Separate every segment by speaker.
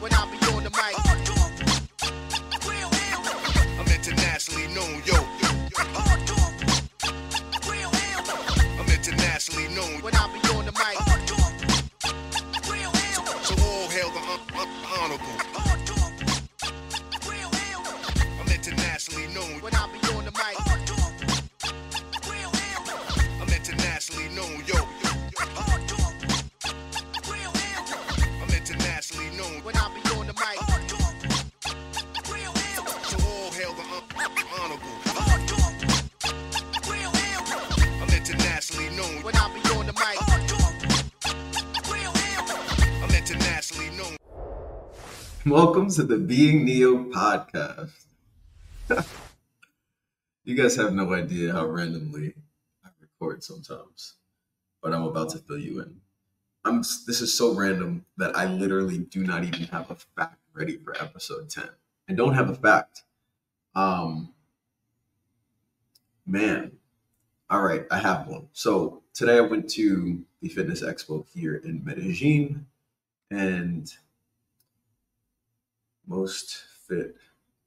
Speaker 1: when I be
Speaker 2: Welcome to the Being Neo podcast. you guys have no idea how randomly I record sometimes, but I'm about to fill you in. I'm this is so random that I literally do not even have a fact ready for episode 10. I don't have a fact. Um man. All right, I have one. So, today I went to the Fitness Expo here in Medellin and most fit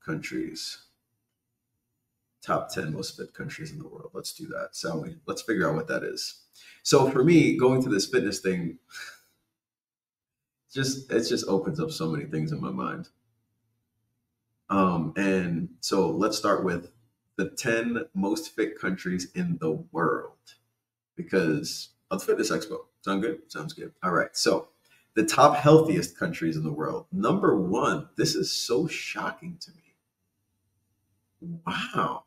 Speaker 2: countries. Top 10 most fit countries in the world. Let's do that. So let's figure out what that is. So for me, going to this fitness thing just it just opens up so many things in my mind. Um, and so let's start with the 10 most fit countries in the world. Because of fitness expo. Sound good? Sounds good. All right. So the top healthiest countries in the world. Number one, this is so shocking to me. Wow.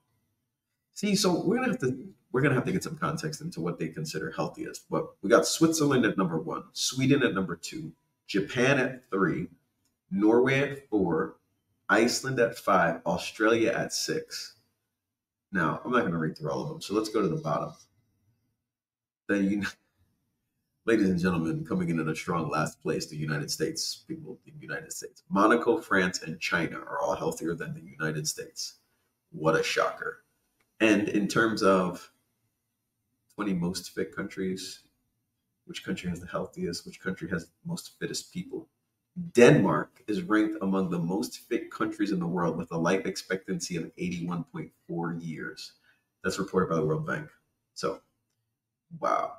Speaker 2: See, so we're gonna have to we're gonna have to get some context into what they consider healthiest. But we got Switzerland at number one, Sweden at number two, Japan at three, Norway at four, Iceland at five, Australia at six. Now, I'm not gonna read through all of them, so let's go to the bottom. The ladies and gentlemen, coming in at a strong last place, the United States, people the United States. Monaco, France, and China are all healthier than the United States. What a shocker. And in terms of 20 most fit countries, which country has the healthiest, which country has the most fittest people? Denmark is ranked among the most fit countries in the world with a life expectancy of 81.4 years. That's reported by the World Bank. So, wow.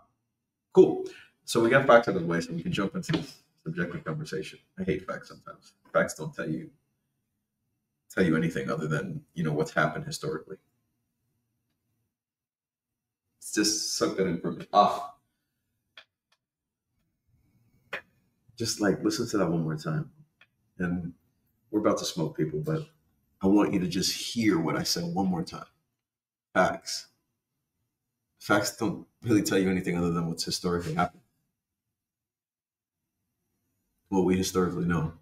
Speaker 2: Cool. So we got facts out of the way so we can jump into this subjective conversation. I hate facts sometimes. Facts don't tell you tell you anything other than, you know, what's happened historically. It's just in for me. Ah. Just like listen to that one more time. And we're about to smoke people, but I want you to just hear what I said one more time. Facts. Facts don't really tell you anything other than what's historically happened. What we historically know,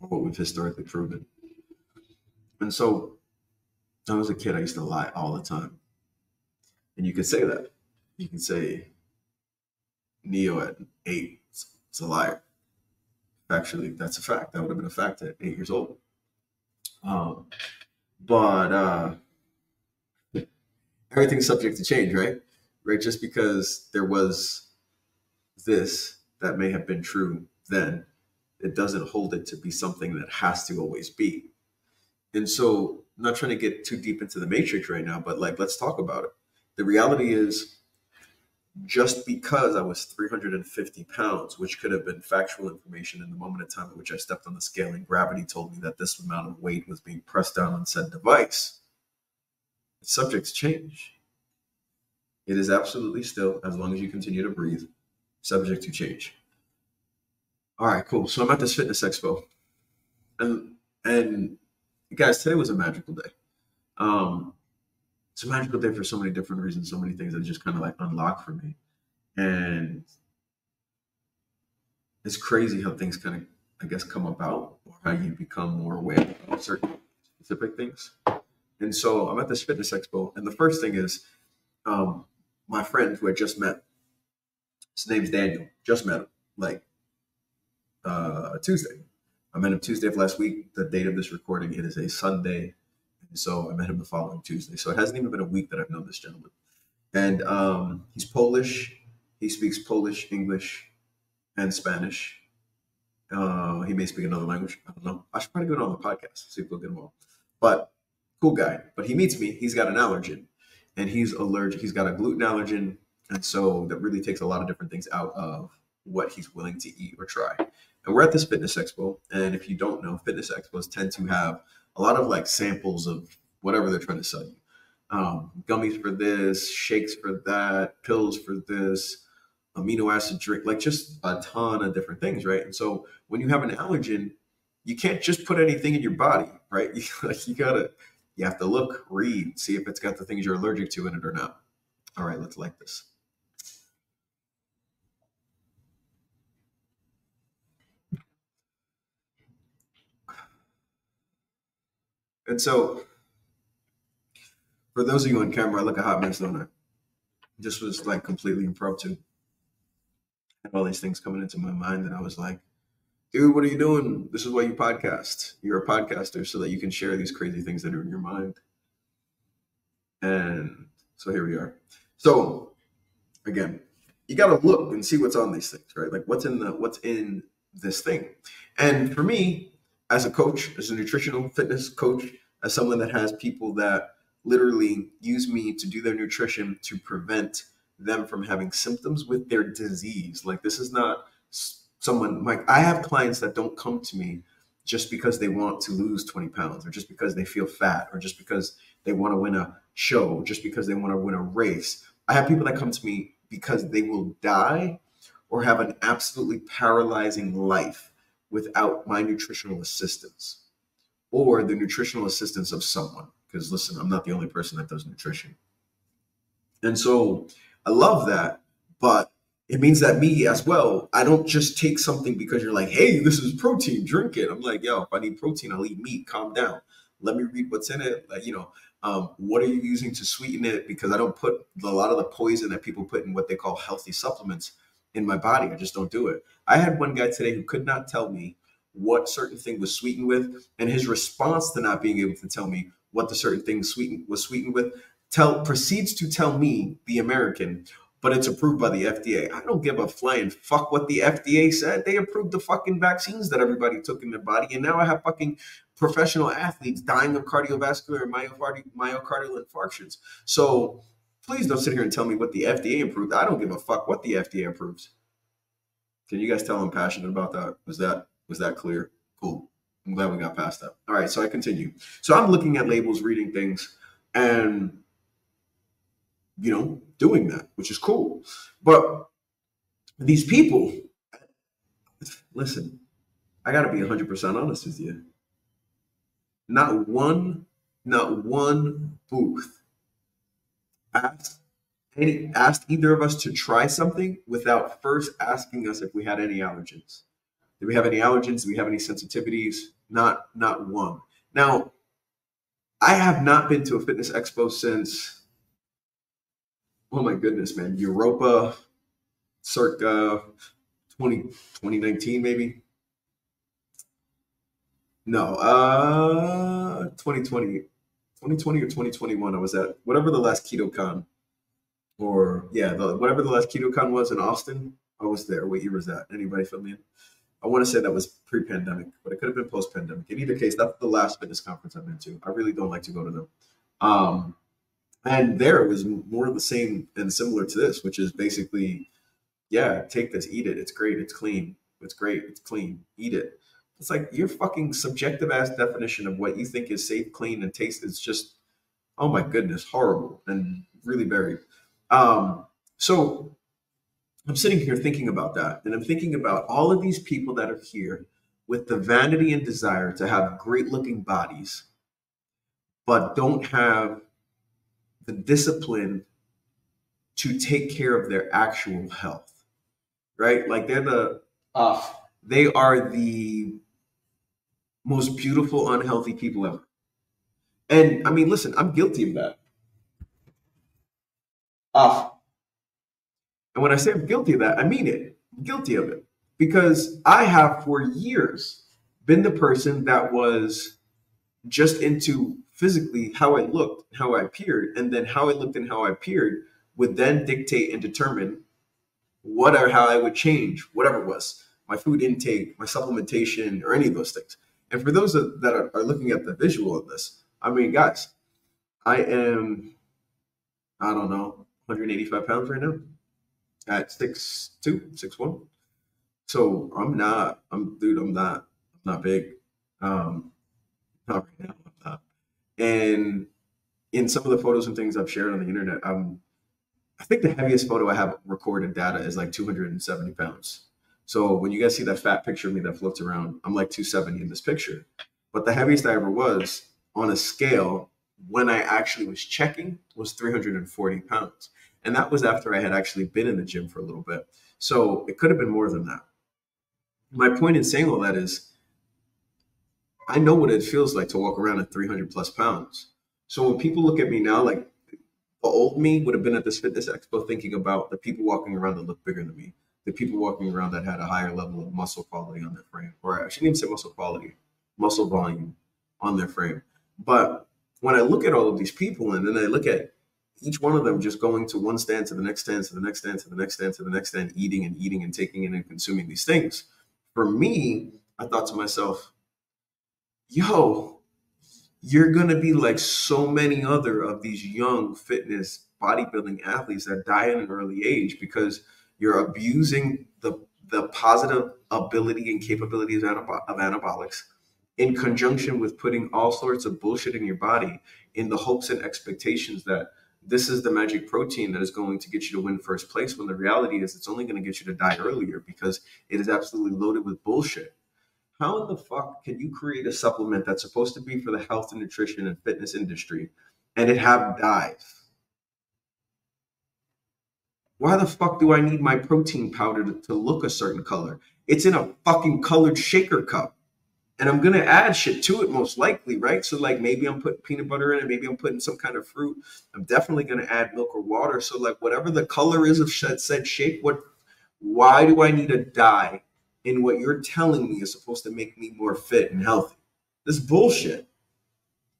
Speaker 2: or what we've historically proven. And so, when I was a kid, I used to lie all the time. And you could say that. You can say, Neo at eight is a liar. Actually, that's a fact. That would have been a fact at eight years old. Um, but uh, everything's subject to change, right? Right? Just because there was this that may have been true then, it doesn't hold it to be something that has to always be. And so, I'm not trying to get too deep into the matrix right now, but like, let's talk about it. The reality is, just because I was 350 pounds, which could have been factual information in the moment of time at which I stepped on the scale and gravity told me that this amount of weight was being pressed down on said device, subjects change. It is absolutely still, as long as you continue to breathe, subject to change. All right, cool. So I'm at this fitness expo, and and guys, today was a magical day. Um, it's a magical day for so many different reasons, so many things that just kind of like unlock for me. And it's crazy how things kind of, I guess, come about or how you become more aware of certain specific things. And so I'm at this fitness expo, and the first thing is um, my friend who I just met. His name's Daniel. Just met him like uh, Tuesday. I met him Tuesday of last week. The date of this recording, it is a Sunday. And so I met him the following Tuesday. So it hasn't even been a week that I've known this gentleman. And um, he's Polish. He speaks Polish, English, and Spanish. Uh, he may speak another language. I don't know. I should probably go on the podcast, see if we'll get him on. But cool guy. But he meets me. He's got an allergen, and he's allergic. He's got a gluten allergen, and so that really takes a lot of different things out of what he's willing to eat or try. And we're at this fitness expo, and if you don't know, fitness expos tend to have a lot of like samples of whatever they're trying to sell you. Um, gummies for this, shakes for that, pills for this, amino acid drink, like just a ton of different things, right? And so when you have an allergen, you can't just put anything in your body, right? You, like you gotta, you have to look, read, see if it's got the things you're allergic to in it or not. All right, let's like this. And so, for those of you on camera, I look a hot mess, don't I? This was like completely impromptu. Had all these things coming into my mind, and I was like, dude, what are you doing? This is why you podcast. You're a podcaster so that you can share these crazy things that are in your mind. And so here we are. So again, you got to look and see what's on these things, right? Like what's in the what's in this thing. And for me, as a coach, as a nutritional fitness coach, as someone that has people that literally use me to do their nutrition to prevent them from having symptoms with their disease. Like this is not someone like I have clients that don't come to me just because they want to lose 20 pounds or just because they feel fat or just because they want to win a show, just because they want to win a race. I have people that come to me because they will die or have an absolutely paralyzing life without my nutritional assistance or the nutritional assistance of someone. Because listen, I'm not the only person that does nutrition. And so I love that, but it means that me as well, I don't just take something because you're like, hey, this is protein, drink it. I'm like, yo, if I need protein, I'll eat meat. Calm down. Let me read what's in it. Like, you know, um, what are you using to sweeten it? Because I don't put a lot of the poison that people put in what they call healthy supplements in my body. I just don't do it. I had one guy today who could not tell me what certain thing was sweetened with, and his response to not being able to tell me what the certain thing sweetened was sweetened with, tell proceeds to tell me, the American, but it's approved by the FDA. I don't give a flying fuck what the FDA said. They approved the fucking vaccines that everybody took in their body, and now I have fucking professional athletes dying of cardiovascular and myocardial infarctions. So please don't sit here and tell me what the FDA approved. I don't give a fuck what the FDA approves. Can you guys tell I'm passionate about that? Was that was that clear? Cool. I'm glad we got past that. All right, so I continue. So I'm looking at labels, reading things, and you know, doing that, which is cool. But these people, listen, I got to be 100% honest with you. Not one, not one booth asked any asked either of us to try something without first asking us if we had any allergens. Do we have any allergens? Do we have any sensitivities? Not not one. Now, I have not been to a fitness expo since oh my goodness, man, Europa, circa 20, 2019 maybe. No, uh, 2020, 2020 or 2021. I was at whatever the last KetoCon, or yeah, the, whatever the last KetoCon was in Austin. I was there. What year was that? Anybody fill me in? I want to say that was pre-pandemic, but it could have been post-pandemic. In either case, that's the last fitness conference I've been to. I really don't like to go to them. Um, and there it was more of the same and similar to this, which is basically, yeah, take this, eat it. It's great. It's clean. It's great. It's clean. Eat it. It's like your fucking subjective ass definition of what you think is safe, clean, and taste is just, oh my goodness, horrible and really buried. Um, so I'm sitting here thinking about that, and I'm thinking about all of these people that are here with the vanity and desire to have great looking bodies, but don't have the discipline to take care of their actual health, right? Like they're the, uh, they are the most beautiful, unhealthy people ever. And I mean, listen, I'm guilty of that. Uh, and when I say I'm guilty of that, I mean it. I'm guilty of it because I have for years been the person that was just into physically how I looked, how I appeared, and then how I looked and how I appeared would then dictate and determine what or how I would change, whatever it was. my food intake, my supplementation, or any of those things. And for those that, are, looking at the visual of this, I mean, guys, I am, I don't know, 185 pounds right now at six two, six one. So I'm not, I'm dude, I'm not, I'm not big. Um, not right now, I'm not. And in some of the photos and things I've shared on the internet, I'm, I think the heaviest photo I have recorded data is like 270 pounds. So when you guys see that fat picture of me that floats around, I'm like 270 in this picture. But the heaviest I ever was on a scale when I actually was checking was 340 pounds. And that was after I had actually been in the gym for a little bit. So it could have been more than that. My point in saying all that is I know what it feels like to walk around at 300 plus pounds. So when people look at me now, like the old me would have been at this fitness expo thinking about the people walking around that look bigger than me, the people walking around that had a higher level of muscle quality on their frame, or I shouldn't even say muscle quality, muscle volume on their frame. But when I look at all of these people and then I look at each one of them just going to one stand to the next stand to the next stand to the next stand to the next stand, eating and eating and taking in and consuming these things. For me, I thought to myself, yo, you're going to be like so many other of these young fitness bodybuilding athletes that die at an early age because you're abusing the the positive ability and capabilities of, of anabolics in conjunction with putting all sorts of bullshit in your body in the hopes and expectations that this is the magic protein that is going to get you to win first place when the reality is it's only going to get you to die earlier because it is absolutely loaded with bullshit. How in the fuck can you create a supplement that's supposed to be for the health and nutrition and fitness industry and it have dyes? Why the fuck do I need my protein powder to, to look a certain color? It's in a fucking colored shaker cup and I'm gonna add shit to it most likely, right? So like maybe I'm putting peanut butter in it, maybe I'm putting some kind of fruit. I'm definitely gonna add milk or water. So like whatever the color is of said shape, what why do I need a dye in what you're telling me is supposed to make me more fit and healthy? This bullshit.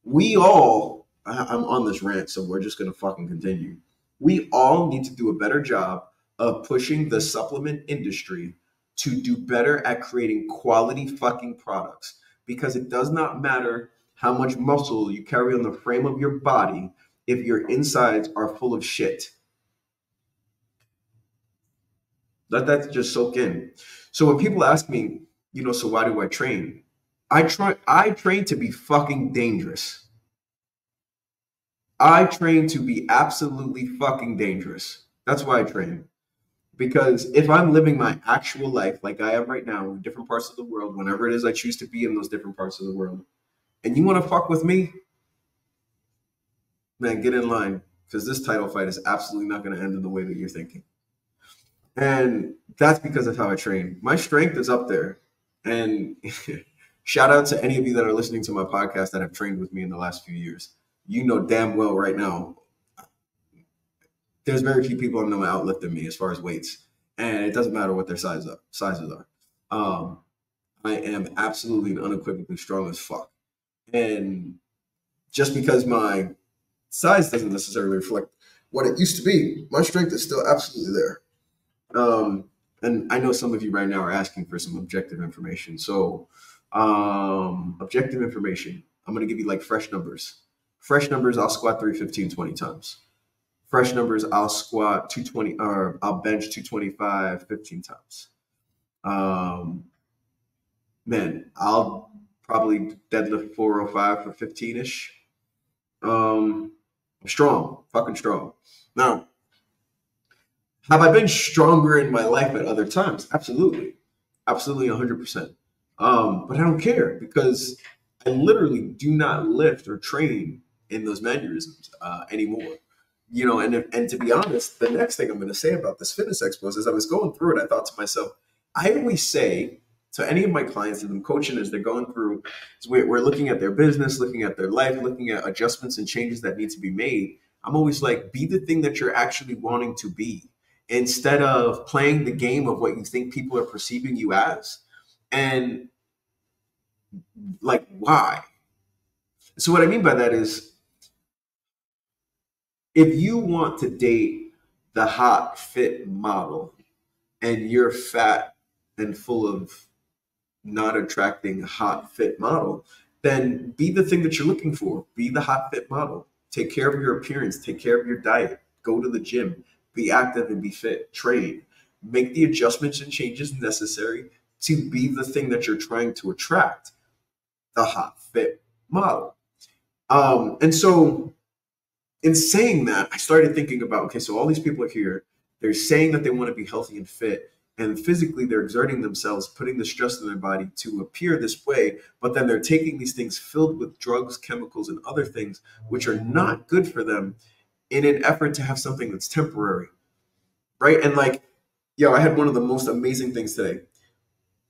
Speaker 2: We all I'm on this rant, so we're just gonna fucking continue. We all need to do a better job of pushing the supplement industry to do better at creating quality fucking products because it does not matter how much muscle you carry on the frame of your body if your insides are full of shit. Let that just soak in. So when people ask me, you know, so why do I train? I try I train to be fucking dangerous. I train to be absolutely fucking dangerous. That's why I train. Because if I'm living my actual life like I am right now in different parts of the world, whenever it is I choose to be in those different parts of the world, and you want to fuck with me, man, get in line because this title fight is absolutely not going to end in the way that you're thinking. And that's because of how I train. My strength is up there. And shout out to any of you that are listening to my podcast that have trained with me in the last few years. You know damn well right now there's very few people I know outlift than me as far as weights, and it doesn't matter what their size up, sizes are. Um, I am absolutely and unequivocally strong as fuck, and just because my size doesn't necessarily reflect what it used to be, my strength is still absolutely there. Um, and I know some of you right now are asking for some objective information. So, um, objective information, I'm going to give you like fresh numbers. Fresh numbers, I'll squat 315 20 times fresh numbers, I'll squat 220 or I'll bench 225 15 times. Um, man, I'll probably deadlift 405 for 15 ish. Um, I'm strong, fucking strong. Now, have I been stronger in my life at other times? Absolutely. Absolutely 100%. Um, but I don't care because I literally do not lift or train in those mannerisms uh, anymore you know, and and to be honest, the next thing I'm going to say about this fitness expos is as I was going through it, I thought to myself, I always say to any of my clients that I'm coaching as they're going through, we're, we're looking at their business, looking at their life, looking at adjustments and changes that need to be made. I'm always like, be the thing that you're actually wanting to be instead of playing the game of what you think people are perceiving you as. And like, why? So, what I mean by that is, if you want to date the hot fit model and you're fat and full of not attracting hot fit model, then be the thing that you're looking for. Be the hot fit model. Take care of your appearance, take care of your diet, go to the gym, be active and be fit, train, make the adjustments and changes necessary to be the thing that you're trying to attract the hot fit model. Um, and so, in saying that, I started thinking about okay, so all these people are here, they're saying that they want to be healthy and fit, and physically they're exerting themselves, putting the stress in their body to appear this way, but then they're taking these things filled with drugs, chemicals, and other things which are not good for them in an effort to have something that's temporary. Right. And like, yo, I had one of the most amazing things today.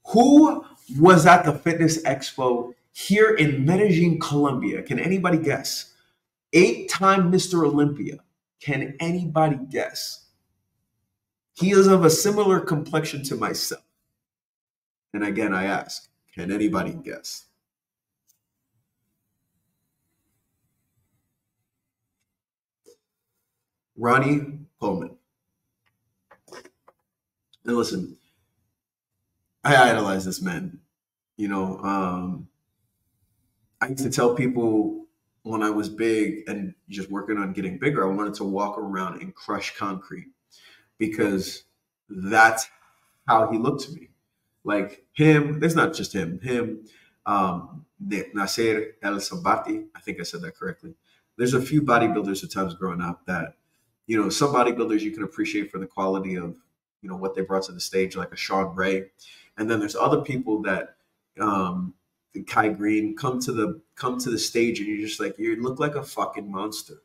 Speaker 2: Who was at the fitness expo here in Medellin, Colombia? Can anybody guess? Eight time Mr. Olympia. Can anybody guess? He is of a similar complexion to myself. And again, I ask, can anybody guess? Ronnie Coleman. And listen, I idolize this man. You know, um, I used to tell people when I was big and just working on getting bigger, I wanted to walk around and crush concrete because that's how he looked to me. Like him, there's not just him, him, um, Nasser El Sabati. I think I said that correctly. There's a few bodybuilders at times growing up that, you know, some bodybuilders you can appreciate for the quality of, you know, what they brought to the stage, like a Shawn Ray. And then there's other people that, um, Kai Greene come to the come to the stage and you're just like you look like a fucking monster.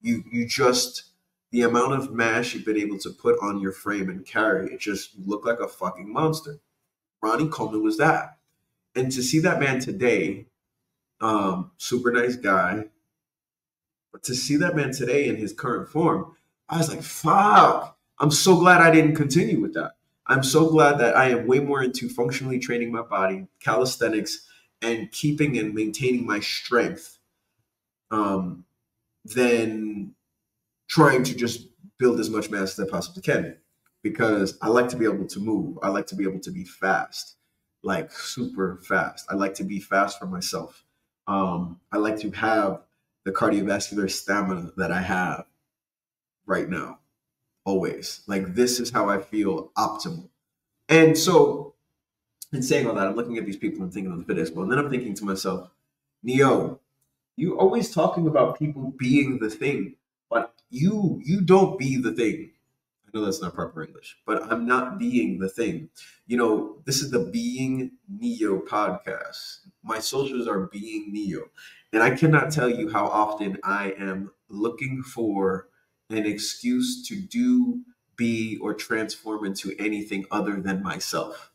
Speaker 2: You you just the amount of mass you've been able to put on your frame and carry, it just looked like a fucking monster. Ronnie Coleman was that. And to see that man today, um, super nice guy, but to see that man today in his current form, I was like, fuck. I'm so glad I didn't continue with that. I'm so glad that I am way more into functionally training my body, calisthenics, and keeping and maintaining my strength um, than trying to just build as much mass as I possibly can because I like to be able to move. I like to be able to be fast, like super fast. I like to be fast for myself. Um, I like to have the cardiovascular stamina that I have right now, always. Like this is how I feel optimal. And so, in saying all that, I'm looking at these people and thinking of the fit expo, and then I'm thinking to myself, Neo, you always talking about people being the thing but you you don't be the thing. I know that's not proper english but i'm not being the thing. You know this is the being neo podcast. My socials are being neo. And i cannot tell you how often i am looking for an excuse to do be or transform into anything other than myself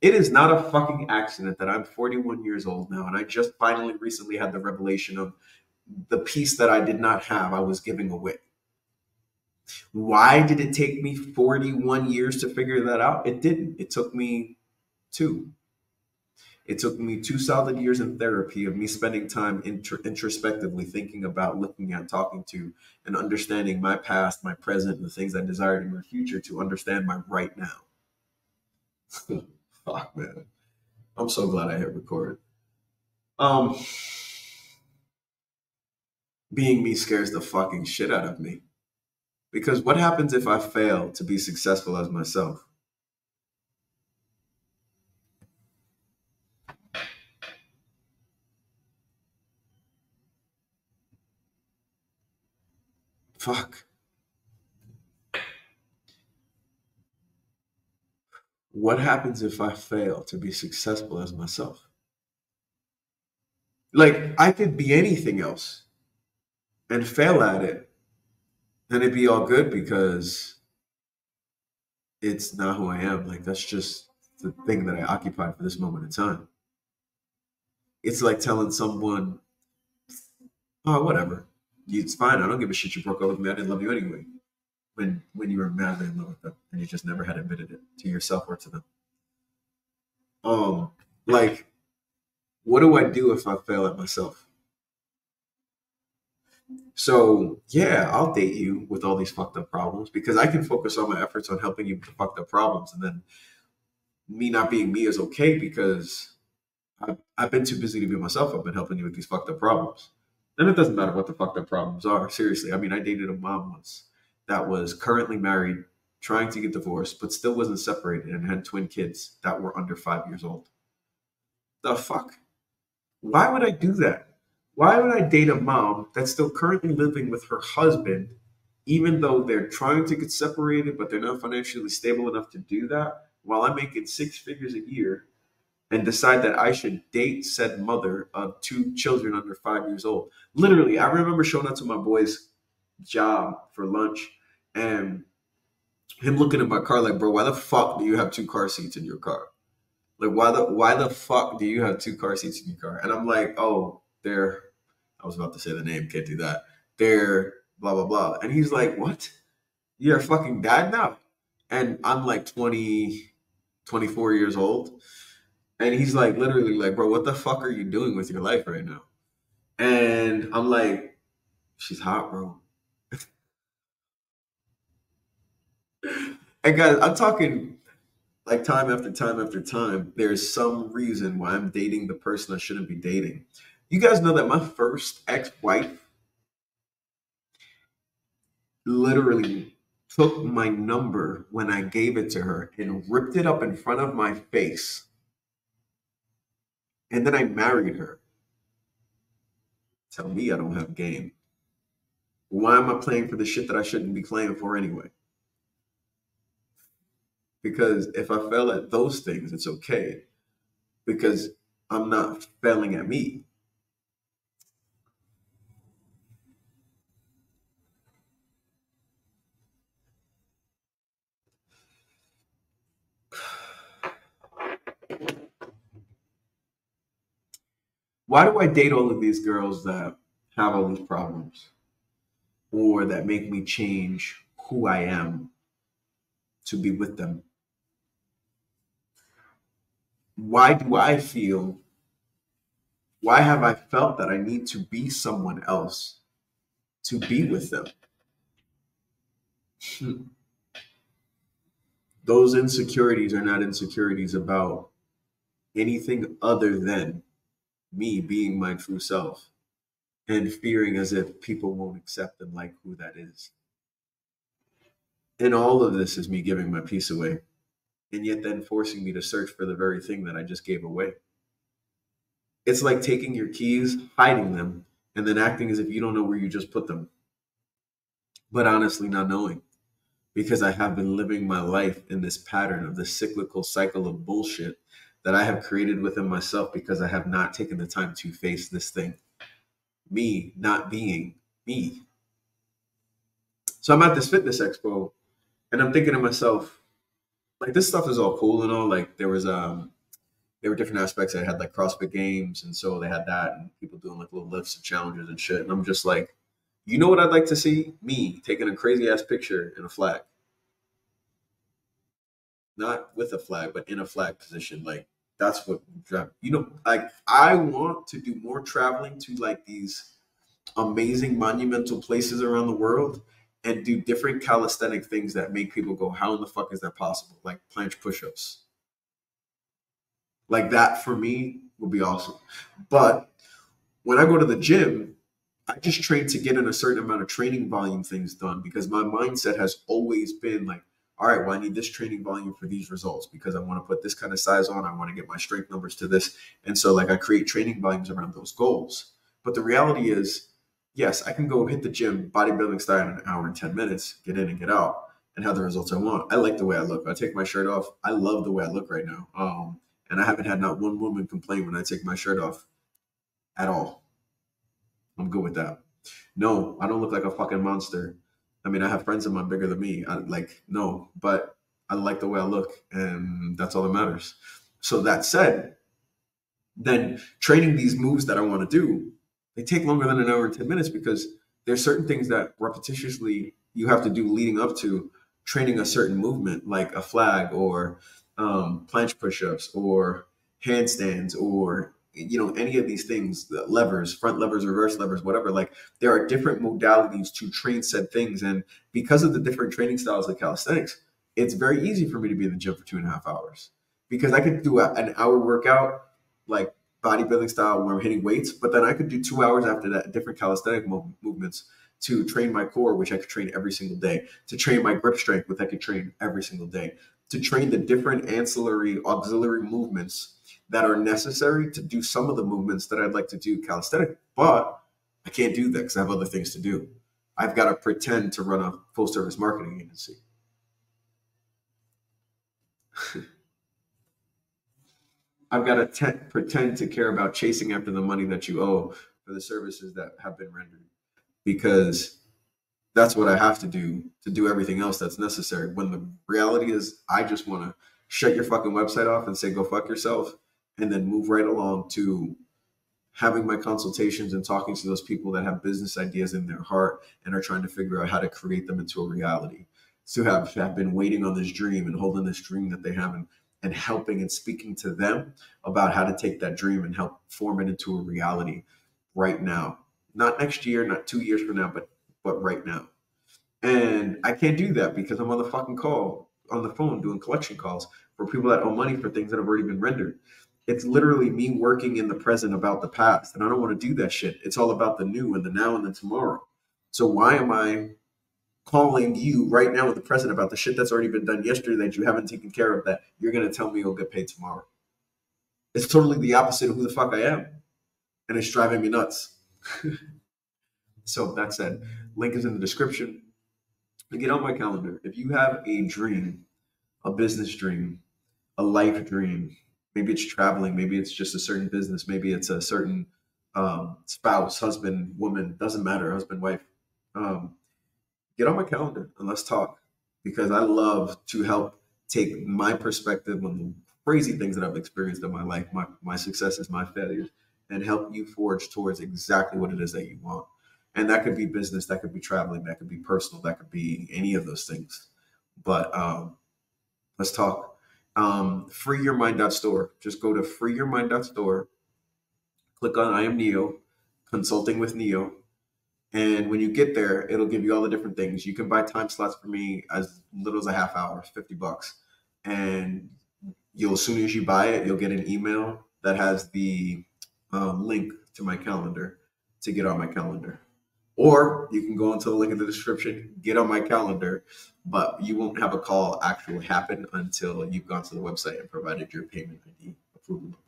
Speaker 2: it is not a fucking accident that I'm 41 years old now, and I just finally recently had the revelation of the peace that I did not have, I was giving away. Why did it take me 41 years to figure that out? It didn't. It took me two. It took me two solid years in therapy of me spending time intro- introspectively thinking about, looking at, talking to, and understanding my past, my present, and the things I desired in my future to understand my right now. Fuck, man. I'm so glad I hit record. Um, being me scares the fucking shit out of me. Because what happens if I fail to be successful as myself? Fuck. What happens if I fail to be successful as myself? Like, I could be anything else and fail at it, then it'd be all good because it's not who I am. Like that's just the thing that I occupy for this moment in time. It's like telling someone, "Oh, whatever, it's fine. I don't give a shit. You broke up with me. I didn't love you anyway." When when you were madly in love with them and you just never had admitted it to yourself or to them. Um, like, what do I do if I fail at myself? So yeah, I'll date you with all these fucked up problems because I can focus all my efforts on helping you with the fucked up problems, and then me not being me is okay because I've, I've been too busy to be myself. I've been helping you with these fucked up problems. And it doesn't matter what the fuck up problems are. Seriously. I mean, I dated a mom once that was currently married, trying to get divorced, but still wasn't separated and had twin kids that were under five years old. The fuck? Why would I do that? Why would I date a mom that's still currently living with her husband, even though they're trying to get separated, but they're not financially stable enough to do that, while I'm making six figures a year and decide that I should date said mother of two children under five years old? Literally, I remember showing up to my boy's job for lunch and him looking at my car like, bro, why the fuck do you have two car seats in your car? Like, why the why the fuck do you have two car seats in your car? And I'm like, oh, they're I was about to say the name, can't do that. They're blah blah blah. And he's like, What? You're a fucking dad now? And I'm like 20, 24 years old. And he's like, literally, like, bro, what the fuck are you doing with your life right now? And I'm like, she's hot, bro. and guys, I'm talking like time after time after time. There's some reason why I'm dating the person I shouldn't be dating. You guys know that my first ex-wife literally took my number when I gave it to her and ripped it up in front of my face. And then I married her. Tell me I don't have game. Why am I playing for the shit that I shouldn't be playing for anyway? Because if I fail at those things, it's okay. Because I'm not failing at me. Why do I date all of these girls that have all these problems or that make me change who I am to be with them? Why do I feel, why have I felt that I need to be someone else to be with them? Hmm. Those insecurities are not insecurities about anything other than me being my true self and fearing as if people won't accept and like who that is. And all of this is me giving my peace away, and yet then forcing me to search for the very thing that I just gave away. It's like taking your keys, hiding them, and then acting as if you don't know where you just put them. But honestly, not knowing. Because I have been living my life in this pattern of this cyclical cycle of bullshit that I have created within myself because I have not taken the time to face this thing. Me not being me. So I'm at this fitness expo and I'm thinking to myself, like this stuff is all cool and all. Like there was um there were different aspects. I had like CrossFit games, and so they had that, and people doing like little lifts and challenges and shit. And I'm just like, you know what I'd like to see? Me taking a crazy ass picture in a flag not with a flag, but in a flag position. Like that's what you know. Like I want to do more traveling to like these amazing monumental places around the world and do different calisthenic things that make people go, "How in the fuck is that possible?" Like planche push-ups. Like that for me would be awesome. But when I go to the gym, I just train to get in a certain amount of training volume things done because my mindset has always been like all right, well, I need this training volume for these results because I want to put this kind of size on. I want to get my strength numbers to this. And so, like, I create training volumes around those goals. But the reality is, yes, I can go hit the gym, bodybuilding style, in an hour and 10 minutes, get in and get out, and have the results I want. I like the way I look. I take my shirt off. I love the way I look right now. Um, and I haven't had not one woman complain when I take my shirt off at all. I'm good with that. No, I don't look like a fucking monster. I mean, I have friends of mine bigger than me. I like no, but I like the way I look, and that's all that matters. So that said, then training these moves that I want to do, they take longer than an hour and ten minutes because there's certain things that repetitiously you have to do leading up to training a certain movement, like a flag or um, planche push-ups or handstands or you know any of these things the levers front levers reverse levers whatever like there are different modalities to train said things. And because of the different training styles of calisthenics it's very easy for me to be in the gym for two and a half hours. Because I could do a, an hour workout like bodybuilding style where I'm hitting weights, but then I could do two hours after that different calisthenic mo- movements to train my core, which I could train every single day, to train my grip strength, which I could train every single day, to train the different ancillary auxiliary movements that are necessary to do some of the movements that I'd like to do calisthenic. But I can't do that because I have other things to do. I've got to pretend to run a full service marketing agency. I've got to te- pretend to care about chasing after the money that you owe for the services that have been rendered because that's what I have to do to do everything else that's necessary. When the reality is, I just want to shut your fucking website off and say, go fuck yourself, and then move right along to having my consultations and talking to those people that have business ideas in their heart and are trying to figure out how to create them into a reality. To have, have been waiting on this dream and holding this dream that they have and, and helping and speaking to them about how to take that dream and help form it into a reality right now. Not next year, not two years from now, but but right now. And I can't do that because I'm on the fucking call on the phone doing collection calls for people that owe money for things that have already been rendered. It's literally me working in the present about the past. And I don't want to do that shit. It's all about the new and the now and the tomorrow. So why am I calling you right now in the present about the shit that's already been done yesterday that you haven't taken care of that you're going to tell me you'll get paid tomorrow? It's totally the opposite of who the fuck I am. And it's driving me nuts. so that said, link is in the description. Get on my calendar. If you have a dream, a business dream, a life dream, maybe it's traveling, maybe it's just a certain business, maybe it's a certain um, spouse, husband, woman, doesn't matter, husband, wife. Um, get on my calendar and let's talk because I love to help take my perspective on the crazy things that I've experienced in my life, my, my successes, my failures, and help you forge towards exactly what it is that you want. And that could be business, that could be traveling, that could be personal, that could be any of those things. But um, let's talk. Um, freeyourmind.store. Just go to freeyourmind.store, click on I am Neo, consulting with Neo. And when you get there, it'll give you all the different things. You can buy time slots for me as little as a half hour, 50 bucks. And you'll, as soon as you buy it, you'll get an email that has the um, link to my calendar to get on my calendar. Or you can go into the link in the description, get on my calendar, but you won't have a call actually happen until you've gone to the website and provided your payment ID approval number.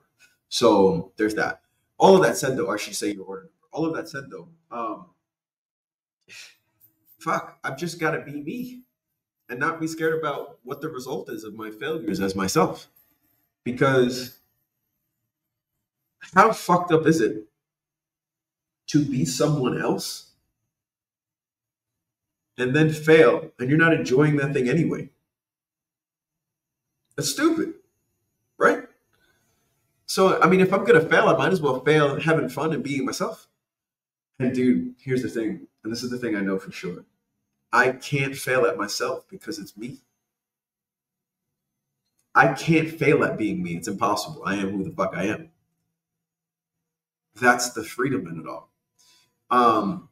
Speaker 2: So there's that. All of that said, though, I should say your order number. All of that said, though, um, fuck, I've just got to be me and not be scared about what the result is of my failures as myself. Because how fucked up is it to be someone else and then fail and you're not enjoying that thing anyway? That's stupid, right? So, I mean, if I'm going to fail, I might as well fail having fun and being myself. And, dude, here's the thing, and this is the thing I know for sure I can't fail at myself because it's me. I can't fail at being me. It's impossible. I am who the fuck I am. That's the freedom in it all. Um,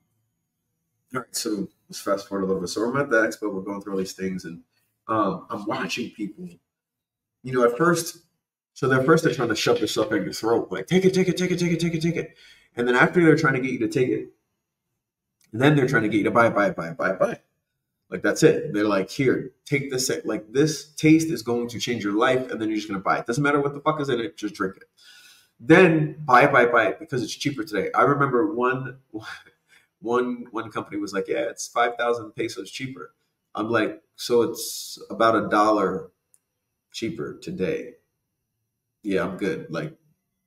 Speaker 2: all right, so let's fast forward a little bit. So we're at the expo, we're going through all these things, and um, I'm watching people. You know, at first, so at first they're trying to shove this stuff in your throat, like take it, take it, take it, take it, take it, take it, and then after they're trying to get you to take it, and then they're trying to get you to buy it, buy it, buy it, buy it, buy it. Like that's it. They're like, here, take this. Like this taste is going to change your life, and then you're just gonna buy it. Doesn't matter what the fuck is in it, just drink it. Then buy it, buy it, buy it because it's cheaper today. I remember one, one, one company was like, yeah, it's five thousand pesos cheaper. I'm like, so it's about a dollar cheaper today. Yeah, I'm good. Like,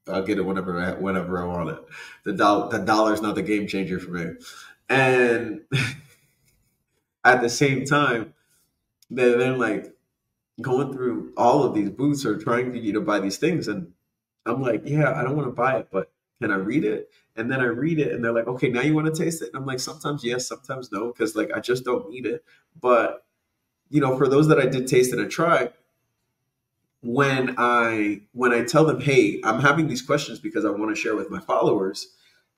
Speaker 2: I'll get it whenever I, whenever I want it. The dollar, the dollar's not the game changer for me. And at the same time, they're then like going through all of these booths or trying to you know buy these things. And I'm like, yeah, I don't want to buy it, but can I read it? And then I read it and they're like, okay, now you want to taste it? And I'm like, sometimes yes, sometimes no, because like I just don't need it. But you know, for those that I did taste it and try, when I when I tell them, hey, I'm having these questions because I want to share with my followers.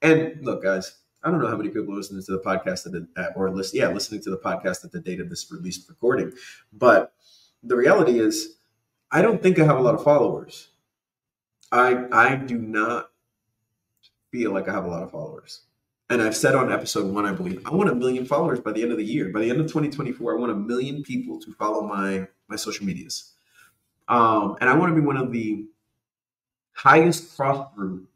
Speaker 2: And look, guys, I don't know how many people are listening to the podcast at the, or listen, yeah, listening to the podcast at the date of this released recording. But the reality is, I don't think I have a lot of followers. I I do not feel like I have a lot of followers. And I've said on episode one, I believe, I want a million followers by the end of the year. By the end of 2024, I want a million people to follow my my social medias. Um, and I want to be one of the highest cross through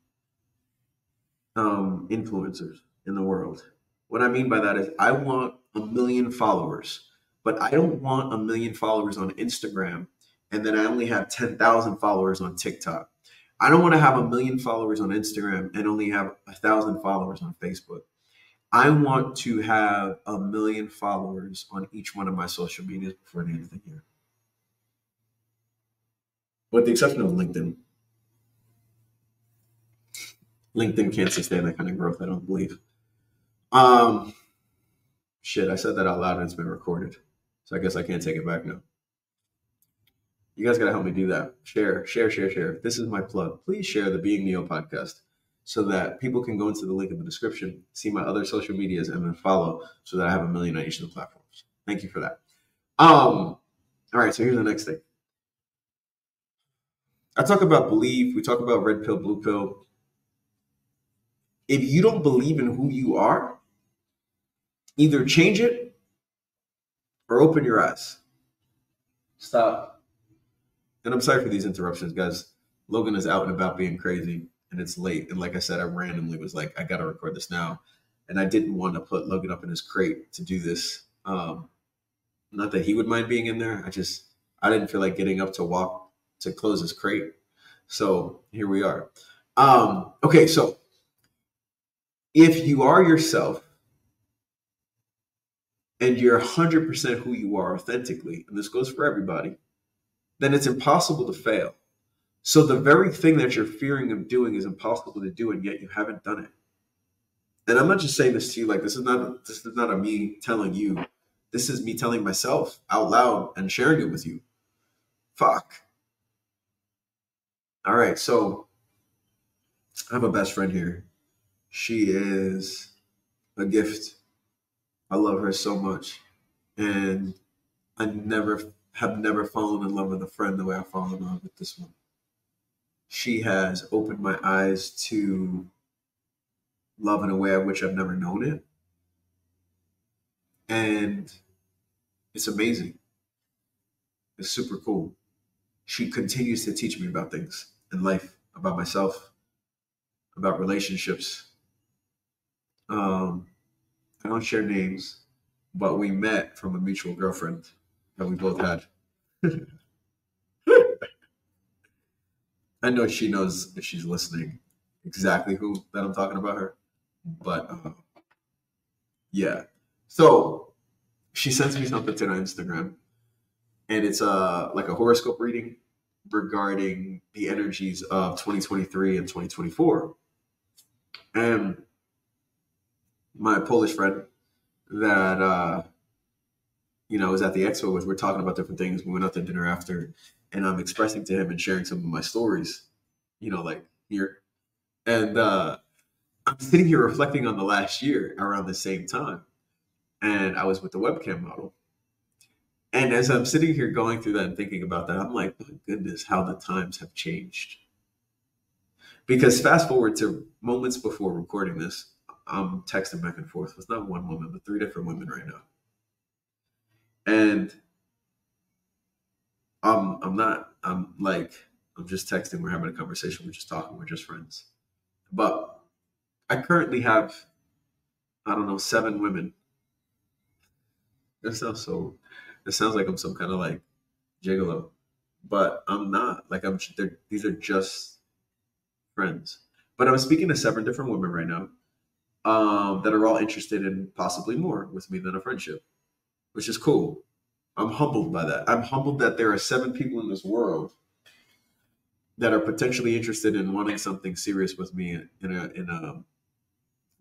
Speaker 2: um, influencers in the world. What I mean by that is I want a million followers, but I don't want a million followers on Instagram and then I only have 10,000 followers on TikTok. I don't want to have a million followers on Instagram and only have a thousand followers on Facebook. I want to have a million followers on each one of my social medias before the end of the year. With the exception of LinkedIn. LinkedIn can't sustain that kind of growth, I don't believe. Um shit, I said that out loud and it's been recorded. So I guess I can't take it back now. You guys got to help me do that. Share, share, share, share. This is my plug. Please share the Being Neo podcast so that people can go into the link in the description, see my other social medias, and then follow so that I have a million on each of the platforms. Thank you for that. Um, all right, so here's the next thing. I talk about belief, we talk about red pill, blue pill. If you don't believe in who you are, either change it or open your eyes. Stop and I'm sorry for these interruptions, guys. Logan is out and about being crazy, and it's late. And like I said, I randomly was like, I got to record this now, and I didn't want to put Logan up in his crate to do this. Um, not that he would mind being in there. I just I didn't feel like getting up to walk to close his crate. So here we are. Um, okay, so if you are yourself and you're 100% who you are authentically, and this goes for everybody, then it's impossible to fail. So the very thing that you're fearing of doing is impossible to do, and yet you haven't done it. And I'm not just saying this to you like this is not this is not a me telling you. This is me telling myself out loud and sharing it with you. Fuck. All right, so I have a best friend here. She is a gift. I love her so much. And I never have never fallen in love with a friend the way I've fallen in love with this one. She has opened my eyes to love in a way in which I've never known it. And it's amazing. It's super cool. She continues to teach me about things in life, about myself, about relationships. Um, I don't share names, but we met from a mutual girlfriend that we both had. I know she knows if she's listening exactly who that I'm talking about her, but uh, yeah. So she sends me something to Instagram, and it's uh like a horoscope reading regarding the energies of 2023 and 2024. And my Polish friend that uh you know, I was at the expo with, we're talking about different things. We went out to dinner after, and I'm expressing to him and sharing some of my stories, you know, like here. And uh, I'm sitting here reflecting on the last year around the same time. And I was with the webcam model. And as I'm sitting here going through that and thinking about that, I'm like, my goodness, how the times have changed. Because fast forward to moments before recording this, I'm texting back and forth with not one woman, but three different women right now and I'm I'm not I'm like I'm just texting. We're having a conversation. We're just talking. We're just friends. But I currently have I don't know seven women. That sounds so. It sounds like I'm some kind of like gigolo, but I'm not. Like I'm. These are just friends. But I'm speaking to seven different women right now um, that are all interested in possibly more with me than a friendship which is cool. I'm humbled by that. I'm humbled that there are seven people in this world that are potentially interested in wanting something serious with me in a in a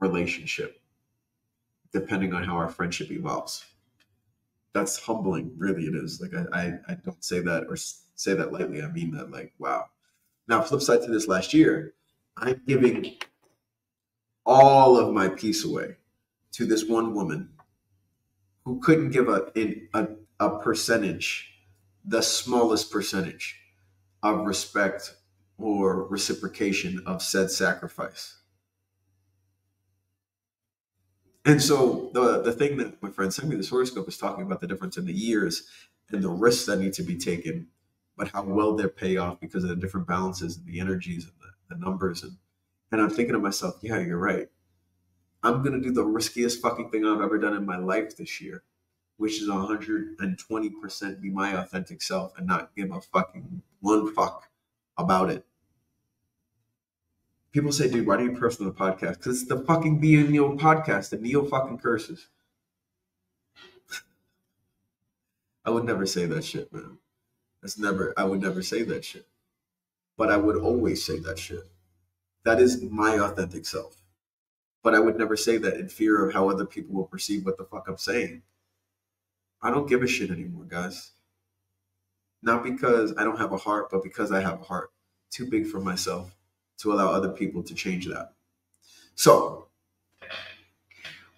Speaker 2: relationship, depending on how our friendship evolves. That's humbling, really. It is. Like I, I, I don't say that or say that lightly. I mean that. Like wow. Now, flip side to this last year, I'm giving all of my peace away to this one woman who couldn't give a, a, a percentage the smallest percentage of respect or reciprocation of said sacrifice. And so the the thing that my friend sent me this horoscope is talking about the difference in the years and the risks that need to be taken, but how well they pay off because of the different balances and the energies and the, the numbers and and I'm thinking to myself, yeah, you're right. I'm gonna do the riskiest fucking thing I've ever done in my life this year, which is 120% be my authentic self and not give a fucking one fuck about it. People say, dude, why do you curse on the podcast? Because it's the fucking Being Neo podcast. The Neo fucking curses. I would never say that shit, man. That's never, I would never say that shit. But I would always say that shit. That is my authentic self. But I would never say that in fear of how other people will perceive what the fuck I'm saying. I don't give a shit anymore, guys. Not because I don't have a heart, but because I have a heart. Too big for myself to allow other people to change that. So,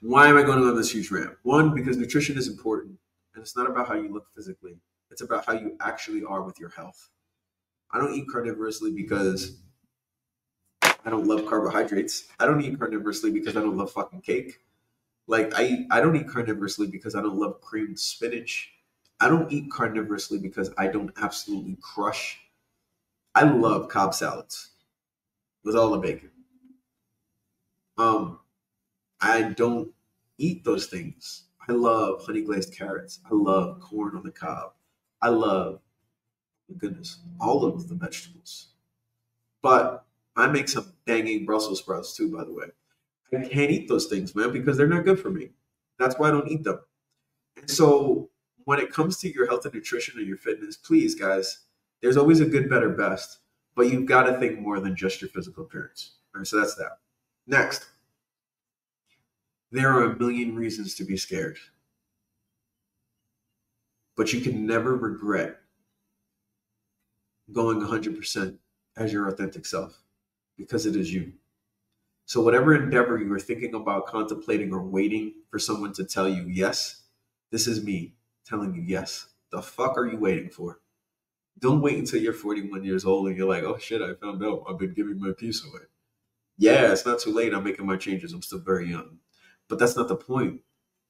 Speaker 2: why am I going on this huge rant? One, because nutrition is important, and it's not about how you look physically, it's about how you actually are with your health. I don't eat carnivorously because I don't love carbohydrates. I don't eat carnivorously because I don't love fucking cake. Like I I don't eat carnivorously because I don't love creamed spinach. I don't eat carnivorously because I don't absolutely crush. I love Cobb salads with all the bacon. Um, I don't eat those things. I love honey glazed carrots. I love corn on the cob. I love, goodness, all of the vegetables. But I make some danging Brussels sprouts too, by the way. I can't eat those things, man, because they're not good for me. That's why I don't eat them. And so when it comes to your health and nutrition and your fitness, please, guys, there's always a good, better, best but you've got to think more than just your physical appearance. All right, so that's that. Next, there are a million reasons to be scared, but you can never regret going 100% as your authentic self because it is you. So, whatever endeavor you are thinking about contemplating or waiting for someone to tell you, yes, this is me telling you, yes, the fuck are you waiting for? Don't wait until you're 41 years old and you're like, oh shit, I found out. I've been giving my peace away. Yeah, it's not too late. I'm making my changes. I'm still very young. But that's not the point.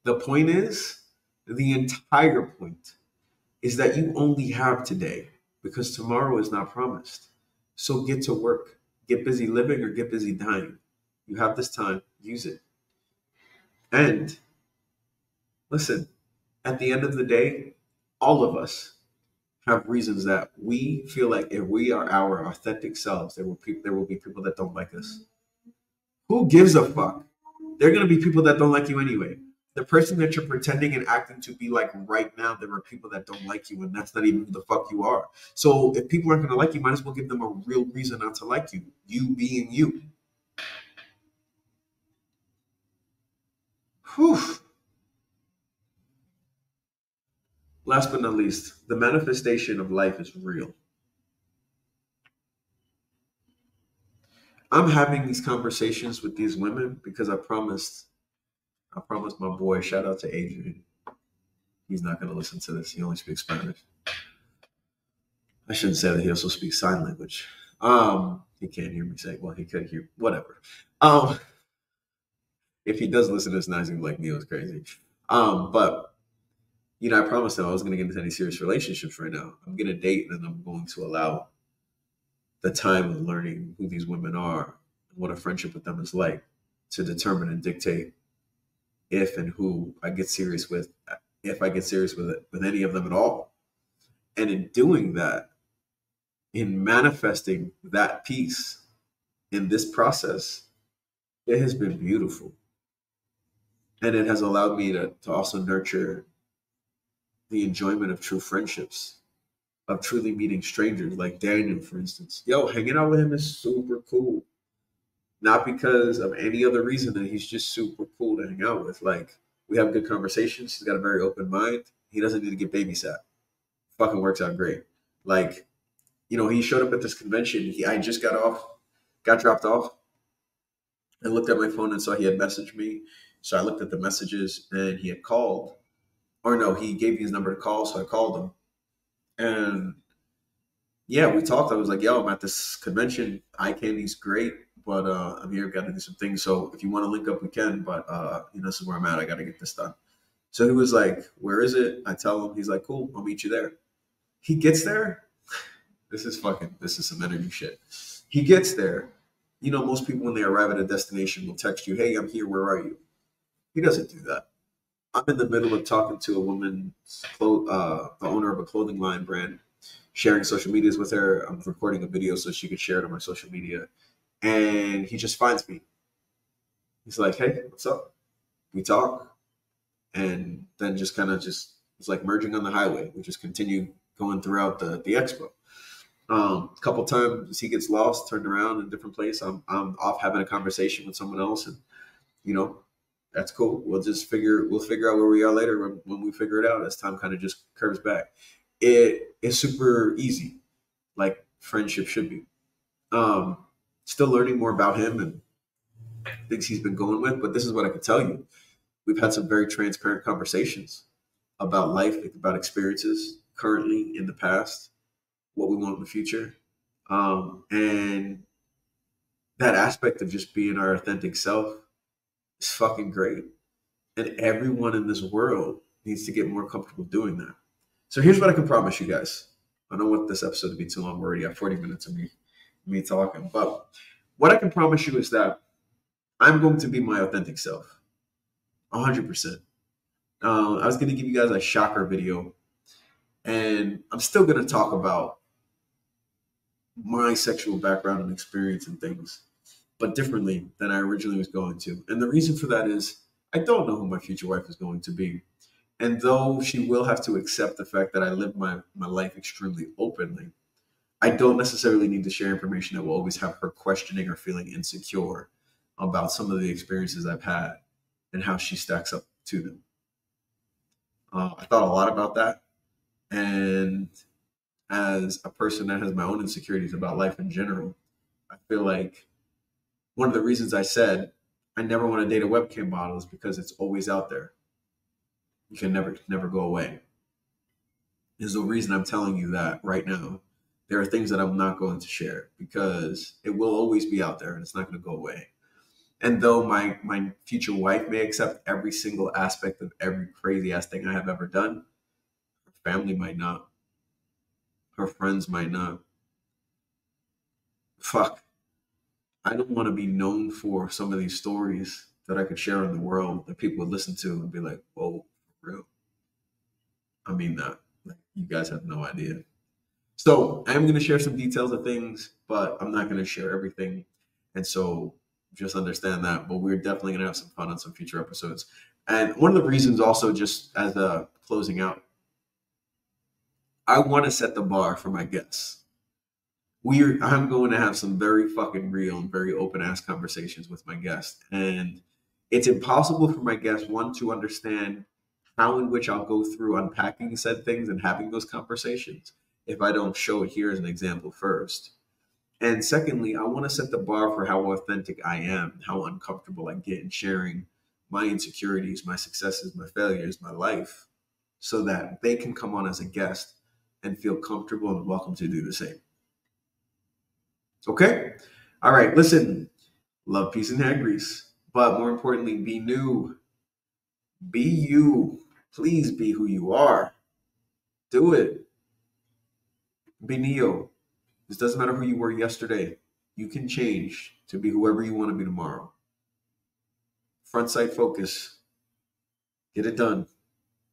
Speaker 2: The point is, the entire point is that you only have today because tomorrow is not promised. So get to work. Get busy living or get busy dying. You have this time, use it. And listen, at the end of the day, all of us have reasons that we feel like if we are our authentic selves, there will there will be people that don't like us. Who gives a fuck? There are gonna be people that don't like you anyway. The person that you're pretending and acting to be like right now, there are people that don't like you, and that's not even who the fuck you are. So if people aren't gonna like you, might as well give them a real reason not to like you. You being you. Whew. Last but not least, the manifestation of life is real. I'm having these conversations with these women because I promised, I promised my boy, shout out to Adrian. He's not going to listen to this. He only speaks Spanish. I shouldn't say that he also speaks sign language. Um, he can't hear me say, well, he could hear, whatever. Um, if he does listen to this, now he's gonna be like, Neo's crazy. Um, but you know, I promised them I wasn't going to get into any serious relationships right now. I'm going to date and I'm going to allow the time of learning who these women are and what a friendship with them is like to determine and dictate if and who I get serious with, if I get serious with it, with any of them at all. And in doing that, in manifesting that peace in this process, it has been beautiful. And it has allowed me to, to also nurture the enjoyment of true friendships, of truly meeting strangers, like Daniel, for instance. Yo, hanging out with him is super cool. Not because of any other reason that he's just super cool to hang out with. Like, we have good conversations. He's got a very open mind. He doesn't need to get babysat. Fucking works out great. Like, you know, he showed up at this convention. He, I just got off, got dropped off. I looked at my phone and saw he had messaged me. So I looked at the messages and he had called or no, he gave me his number to call, so I called him. And yeah, we talked. I was like, yo, I'm at this convention. Eye candy's great, but uh, I'm here, got to do some things. So if you want to link up, we can. But uh, you know, this is where I'm at. I got to get this done. So he was like, where is it? I tell him. He's like, cool, I'll meet you there. He gets there. This is fucking, this is some energy shit. He gets there. You know, most people when they arrive at a destination will text you, hey, I'm here, where are you? He doesn't do that. I'm in the middle of talking to a woman, uh, the owner of a clothing line brand, sharing social medias with her. I'm recording a video so she could share it on my social media. And he just finds me. He's like, hey, what's up? We talk. And then just kind of just, it's like merging on the highway. We just continue going throughout the, the expo. Um, a couple times he gets lost, turned around in a different place. I'm I'm off having a conversation with someone else, and you know that's cool. We'll just figure we'll figure out where we are later when, when we figure it out as time kind of just curves back. It is super easy, like friendship should be. Um, still learning more about him and things he's been going with, but this is what I can tell you. We've had some very transparent conversations about life, about experiences currently in the past what we want in the future. Um, and that aspect of just being our authentic self is fucking great. And everyone in this world needs to get more comfortable doing that. So here's what I can promise you guys. I don't want this episode to be too long. We're already at 40 minutes of me, me talking. But what I can promise you is that I'm going to be my authentic self. 100%. Uh, I was going to give you guys a shocker video. And I'm still going to talk about my sexual background and experience and things, but differently than I originally was going to. And the reason for that is I don't know who my future wife is going to be. And though she will have to accept the fact that I live my, my life extremely openly, I don't necessarily need to share information that will always have her questioning or feeling insecure about some of the experiences I've had and how she stacks up to them. Uh, I thought a lot about that. And as a person that has my own insecurities about life in general, I feel like one of the reasons I said I never want to date a webcam model is because it's always out there. You can never never go away. Is the reason I'm telling you that right now. There are things that I'm not going to share because it will always be out there and it's not going to go away. And though my my future wife may accept every single aspect of every crazy ass thing I have ever done, her family might not her friends might not. Fuck. I don't want to be known for some of these stories that I could share in the world that people would listen to and be like, whoa, for real. I mean that. Like, you guys have no idea. So I am going to share some details of things, but I'm not going to share everything. And so just understand that. But we're definitely going to have some fun on some future episodes. And one of the reasons, also, just as a closing out, I want to set the bar for my guests. We're I'm going to have some very fucking real and very open ass conversations with my guests. And it's impossible for my guests, one, to understand how in which I'll go through unpacking said things and having those conversations if I don't show it here as an example first. And secondly, I want to set the bar for how authentic I am, how uncomfortable I get in sharing my insecurities, my successes, my failures, my life, so that they can come on as a guest and feel comfortable and welcome to do the same. Okay? All right, listen. Love, peace, and hand grease. But more importantly, be new. Be you. Please be who you are. Do it. Be Neo. This doesn't matter who you were yesterday. You can change to be whoever you want to be tomorrow. Front sight focus. Get it done.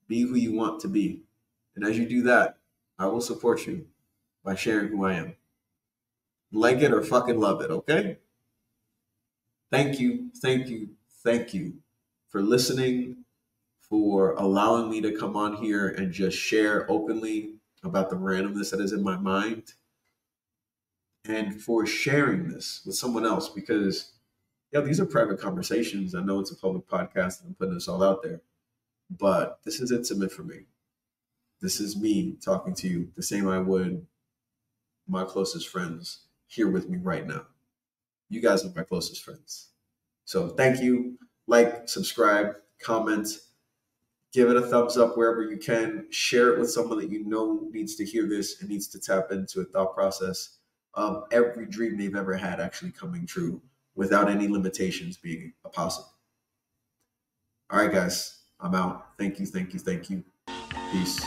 Speaker 2: Be who you want to be. And as you do that, I will support you by sharing who I am. Like it or fucking love it, okay? Thank you, thank you, thank you for listening, for allowing me to come on here and just share openly about the randomness that is in my mind, and for sharing this with someone else because, yeah, these are private conversations. I know it's a public podcast and I'm putting this all out there, but this is intimate for me. This is me talking to you the same I would my closest friends here with me right now. You guys are my closest friends. So thank you. Like, subscribe, comment, give it a thumbs up wherever you can. Share it with someone that you know needs to hear this and needs to tap into a thought process of every dream they've ever had actually coming true without any limitations being a possible. All right, guys, I'm out. Thank you, thank you, thank you. Peace.